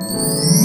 嗯。